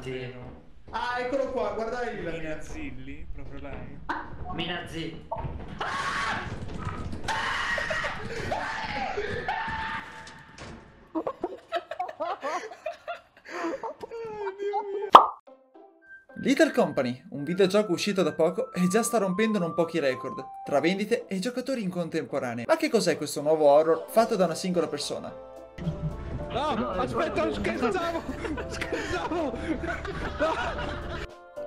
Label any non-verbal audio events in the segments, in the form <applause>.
Avanti. Ah, eccolo qua, guarda il... Mina Zilli, proprio lei. Minazzi. Little Company, un videogioco uscito da poco e già sta rompendo non pochi record, tra vendite e giocatori in contemporanea. Ma che cos'è questo nuovo horror fatto da una singola persona? No, aspetta, scherzavo! Scherzavo!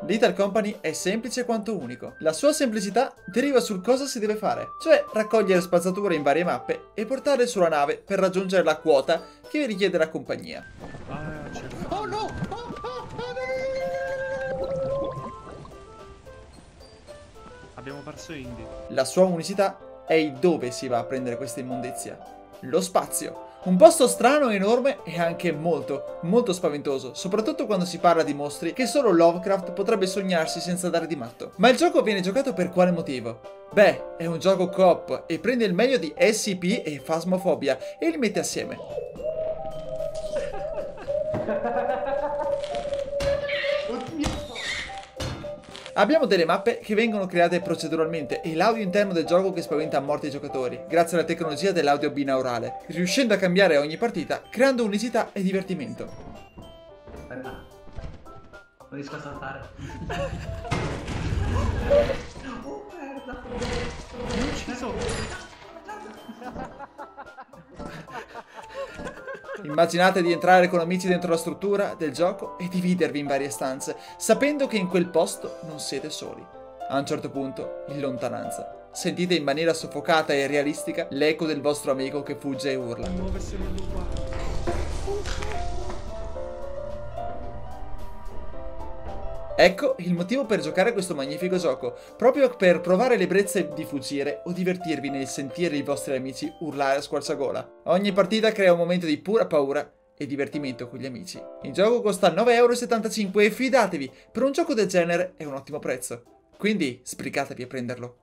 Little Company è semplice quanto unico. La sua semplicità deriva sul cosa si deve fare, cioè raccogliere spazzatura in varie mappe e portarle sulla nave per raggiungere la quota che vi richiede la compagnia. Oh no! Oh, oh, oh, no, no, no, no, no. Abbiamo perso Indy. La sua unicità è il dove si va a prendere questa immondizia. Lo spazio. Un posto strano, enorme e anche molto, molto spaventoso, soprattutto quando si parla di mostri che solo Lovecraft potrebbe sognarsi senza dare di matto. Ma il gioco viene giocato per quale motivo? Beh, è un gioco coop e prende il meglio di SCP e Phasmophobia e li mette assieme. <laughs> Abbiamo delle mappe che vengono create proceduralmente e l'audio interno del gioco che spaventa a morte i giocatori, grazie alla tecnologia dell'audio binaurale, riuscendo a cambiare ogni partita, creando unicità e divertimento. Aspetta. Non riesco a saltare. <laughs> oh merda. Mi ucciso! Immaginate di entrare con amici dentro la struttura del gioco e dividervi in varie stanze, sapendo che in quel posto non siete soli. A un certo punto, in lontananza, sentite in maniera soffocata e realistica l'eco del vostro amico che fugge e urla. Muovessero il lupo. Ecco il motivo per giocare questo magnifico gioco, proprio per provare l'ebbrezza di fuggire o divertirvi nel sentire i vostri amici urlare a squarciagola. Ogni partita crea un momento di pura paura e divertimento con gli amici. Il gioco costa 9,75€ e fidatevi, per un gioco del genere è un ottimo prezzo. Quindi sbrigatevi a prenderlo.